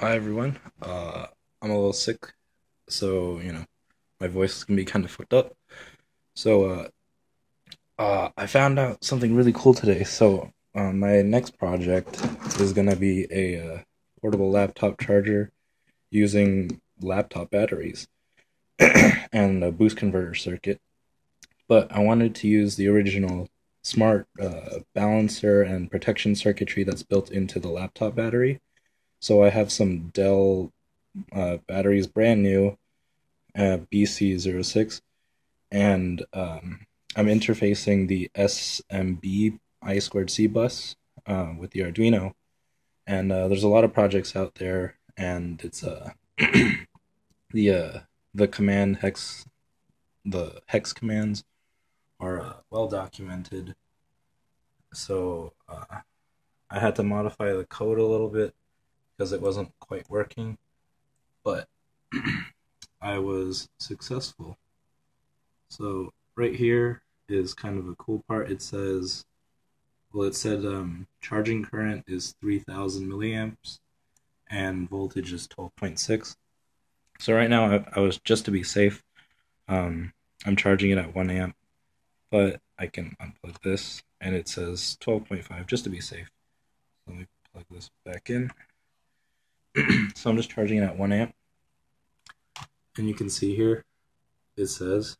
Hi everyone. Uh, I'm a little sick, so you know my voice is gonna be kind of fucked up. So uh, uh, I found out something really cool today. So uh, my next project is gonna be a uh, portable laptop charger using laptop batteries and a boost converter circuit. But I wanted to use the original smart uh, balancer and protection circuitry that's built into the laptop battery so I have some Dell uh, batteries, brand new, uh, BC06, and um, I'm interfacing the SMB I squared C bus uh, with the Arduino. And uh, there's a lot of projects out there, and it's uh, the uh, the command hex, the hex commands are uh, well documented. So I had to modify the code a little bit because it wasn't quite working, but I was successful. So right here is kind of a cool part. It says, well, it said um, charging current is 3000 milliamps and voltage is 12.6. So right now I, I, was just to be safe, um, I'm charging it at 1 amp, but I can unplug this and it says 12.5 just to be safe. Let me plug this back in. So I'm just charging it at 1 amp. And you can see here, it says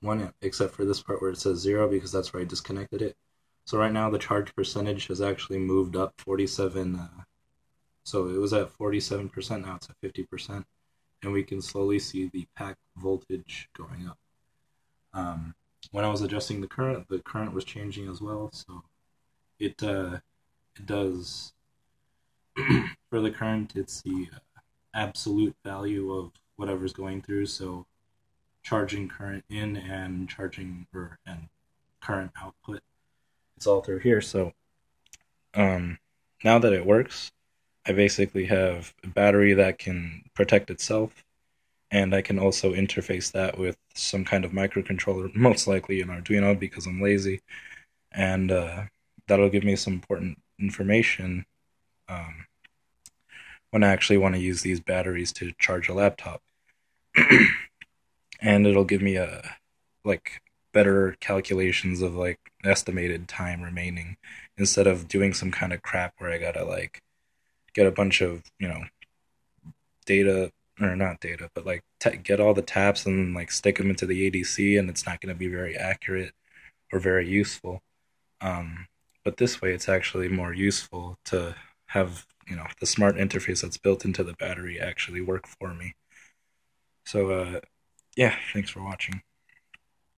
1 amp, except for this part where it says 0 because that's where I disconnected it. So right now the charge percentage has actually moved up 47. Uh, so it was at 47%, now it's at 50%. And we can slowly see the pack voltage going up. Um, when I was adjusting the current, the current was changing as well. So it, uh, it does for the current, it's the absolute value of whatever's going through. So charging current in and charging or and current output. It's all through here. So um, now that it works, I basically have a battery that can protect itself, and I can also interface that with some kind of microcontroller, most likely an Arduino because I'm lazy, and uh, that'll give me some important information um, when I actually want to use these batteries to charge a laptop. and it'll give me a like better calculations of like estimated time remaining instead of doing some kind of crap where I gotta like get a bunch of you know data or not data but like get all the taps and like stick them into the ADC and it's not going to be very accurate or very useful um, but this way it's actually more useful to have you know the smart interface that's built into the battery actually work for me. So uh, yeah, thanks for watching.